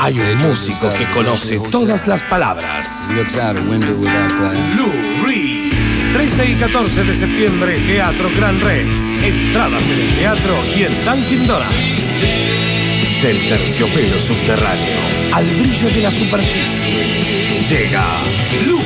Hay un músico que conoce todas las palabras. Lou Reed. 13 y 14 de septiembre, Teatro Gran Rex. Entradas en el teatro y en Dunkin' Donuts. Del terciopelo subterráneo al brillo de la superficie. Llega Lou